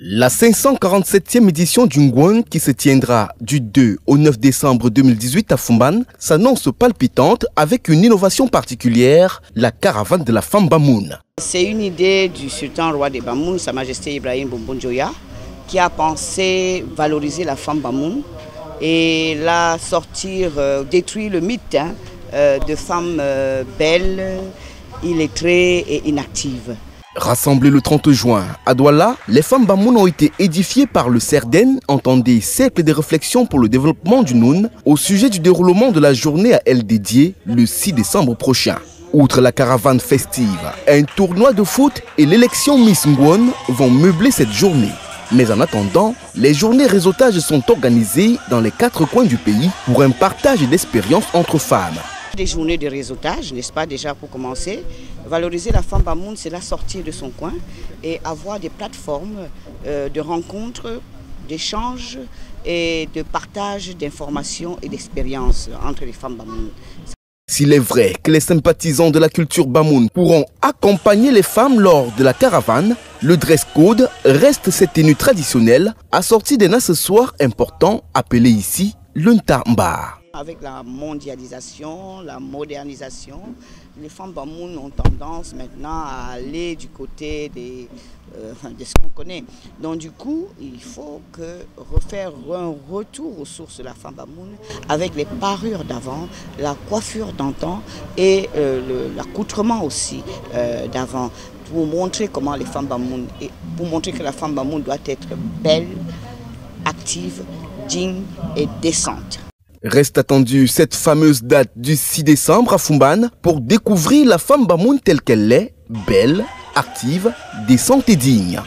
La 547e édition du Ngwan, qui se tiendra du 2 au 9 décembre 2018 à Fumban, s'annonce palpitante avec une innovation particulière, la caravane de la femme Bamoun. C'est une idée du sultan roi des Bamoun, Sa Majesté Ibrahim Bombonjoya, qui a pensé valoriser la femme Bamoun et la sortir, euh, détruire le mythe hein, euh, de femmes euh, belles, illettrées et inactives. Rassemblées le 30 juin à Douala, les femmes Bamoun ont été édifiées par le CERDEN, entendez cercle des réflexions pour le développement du Noun, au sujet du déroulement de la journée à elle dédiée le 6 décembre prochain. Outre la caravane festive, un tournoi de foot et l'élection Miss Ngwon vont meubler cette journée. Mais en attendant, les journées réseautage sont organisées dans les quatre coins du pays pour un partage d'expériences entre femmes. Des journées de réseautage, n'est-ce pas, déjà pour commencer. Valoriser la femme Bamoun, c'est la sortie de son coin et avoir des plateformes euh, de rencontres, d'échanges et de partage d'informations et d'expériences entre les femmes Bamoun. S'il est vrai que les sympathisants de la culture Bamoun pourront accompagner les femmes lors de la caravane, le dress code reste cette tenue traditionnelle assortie d'un accessoire important appelé ici le ntamba. Avec la mondialisation, la modernisation, les femmes Bamoun ont tendance maintenant à aller du côté euh, de ce qu'on connaît. Donc du coup, il faut refaire un retour aux sources de la femme Bamoun avec les parures d'avant, la coiffure d'antan et euh, l'accoutrement aussi euh, d'avant pour montrer comment les femmes Bamoun, et pour montrer que la femme Bamoun doit être belle, active, digne et décente. Reste attendue cette fameuse date du 6 décembre à Fumban pour découvrir la femme Bamoun telle qu'elle est, belle, active, décente et digne.